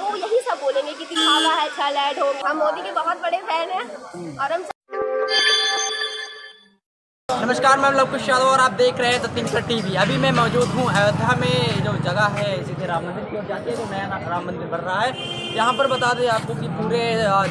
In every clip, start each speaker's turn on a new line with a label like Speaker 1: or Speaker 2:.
Speaker 1: वो यही सब बोलेंगे कि दिखावा है छल है। ढोंग हम मोदी के बहुत बड़े फ़ैन हैं और हम
Speaker 2: नमस्कार, मैं लवकुश यादव और आप देख रहे हैं द तिनकर टीवी। अभी मैं मौजूद हूँ अयोध्या में, जो जगह है सीधे राम मंदिर की ओर जाती है तो नया राम मंदिर बन रहा है। यहाँ पर बता दें आपको कि पूरे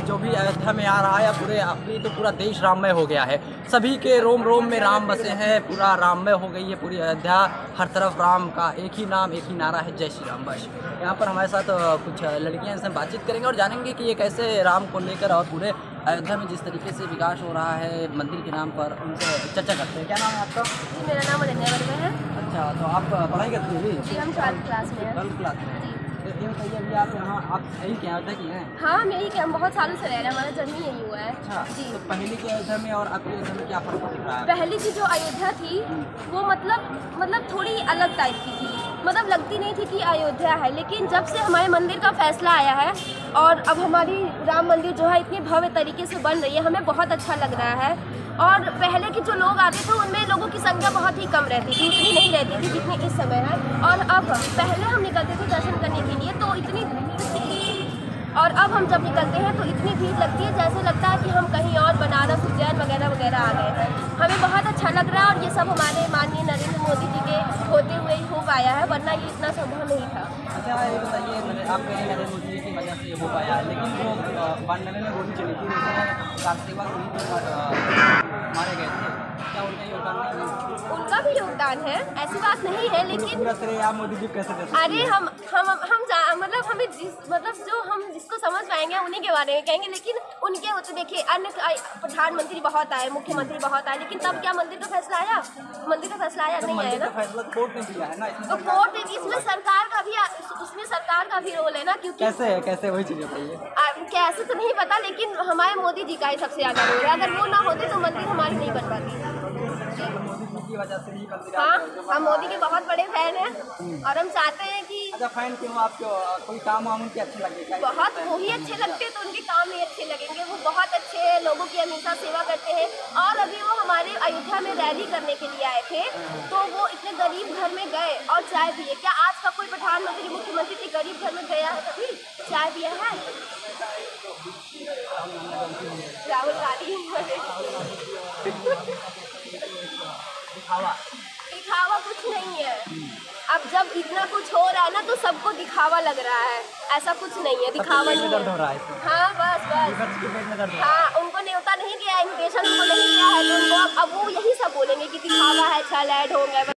Speaker 2: जो भी अयोध्या में आ रहा है, या पूरे अभी तो पूरा देश राममय हो गया है। सभी के रोम रोम में राम बसे हैं, पूरा राममय हो गई है पूरी अयोध्या। हर तरफ़ राम का एक ही नाम, एक ही नारा है, जय श्री राम, बस। यहाँ पर हमारे साथ कुछ लड़कियाँ इनसे बातचीत करेंगे और जानेंगे कि ये कैसे राम को लेकर और पूरे अयोध्या में जिस तरीके से विकास हो रहा है मंदिर के नाम पर उनसे चर्चा करते हैं। क्या नाम है आपका?
Speaker 1: जी मेरा नाम अनन्या वर्मा है।
Speaker 2: अच्छा तो आप पढ़ाई करती हैं
Speaker 1: जी? हम ट्वेल्थ क्लास में हैं।
Speaker 2: ट्वेल्थ क्लास में।
Speaker 1: जी।
Speaker 2: तो ये बताइए अभी आप यहाँ आप यही क्या अयोध्या की हैं?
Speaker 1: हाँ हम यही कि हम बहुत सालों से रह रहे हैं हमारा जन्म ही यही हुआ है।
Speaker 2: अच्छा
Speaker 1: जी।
Speaker 2: तो पहले की अयोध्या में और अब अयोध्या में क्या फ़र्क दिख रहा है?
Speaker 1: पहले की जो अयोध्या थी वो मतलब मतलब थोड़ी अलग टाइप की थी। मतलब लगती नहीं थी कि अयोध्या है लेकिन जब से हमारे मंदिर का फैसला आया है और अब हमारी राम मंदिर जो है इतनी भव्य तरीके से बन रही है, हमें बहुत अच्छा लग रहा है। और पहले के जो लोग आते थे, उनमें लोगों की संख्या बहुत ही कम रहती थी, उतनी नहीं रहती थी जितनी इस समय है। और अब पहले हम निकलते थे दर्शन करने के लिए तो इतनी और अब हम जब निकलते हैं तो इतनी भीड़ लगती है, जैसे लगता है कि हम कहीं और बनारस उज्जैन वगैरह वगैरह आ गए हैं। हमें बहुत अच्छा लग रहा है, और ये सब हमारे माननीय नरेंद्र मोदी जी के पाया है वरना ये इतना संभव नहीं था।
Speaker 2: अच्छा ये बताइए आपके आप कहीं नरेंद्र मोदी की वजह से ये हो पाया लेकिन जो बनने में मोदी चली थी सेवा को अ, मारे गए थे। उनका
Speaker 1: भी योगदान है ऐसी बात नहीं है लेकिन अरे हम हम हम मतलब हमें जिस मतलब जो हम जिसको समझ पाएँगे उन्हीं के बारे में कहेंगे लेकिन उनके होते देखिए अन्य प्रधानमंत्री बहुत आए मुख्यमंत्री बहुत आए लेकिन तब क्या मंदिर का फैसला आया? मंदिर का फैसला आया?
Speaker 2: तो
Speaker 1: नहीं आया ना?
Speaker 2: कोर्ट ने दिया है ना इसमें
Speaker 1: तो
Speaker 2: सरकार-
Speaker 1: कोर्ट इसमें सरकार का भी उसमें सरकार का भी रोल है ना क्योंकि
Speaker 2: कैसे है कैसे वही चीज़ बताइए।
Speaker 1: कैसे तो नहीं पता लेकिन हमारे मोदी जी का ही सबसे ज़्यादा रोल है। अगर वो ना होते तो मंदिर हमारी नहीं बन पाती।
Speaker 2: की वजह से ही मंदिर
Speaker 1: हाँ हम मोदी के बहुत बड़े फ़ैन हैं और हम चाहते हैं कि
Speaker 2: अच्छा फ़ैन क्यों? आपको कोई काम वाम उनके अच्छे लगे
Speaker 1: बहुत वो ही अच्छे लगते हैं तो उनके काम ही अच्छे लगेंगे। वो बहुत अच्छे हैं लोगों की हमेशा सेवा करते हैं। और अभी वो हमारे अयोध्या में रैली करने के लिए आए थे तो वो इतने गरीब घर में गए और चाय पिए। क्या आज का कोई प्रधानमंत्री मुख्यमंत्री के गरीब घर में गया है कभी? चाय पिया है? राहुल गांधी अब जब इतना कुछ हो रहा है ना तो सबको दिखावा लग रहा है। ऐसा कुछ नहीं है दिखावा नहीं
Speaker 2: हो।
Speaker 1: है
Speaker 2: रहा है
Speaker 1: हाँ बस बस। हो उनको न्योता नहीं गया इन्विटेशन उनको नहीं गया है तो उनको अब अब वो यही सब बोलेंगे कि दिखावा है छल है ढोंग है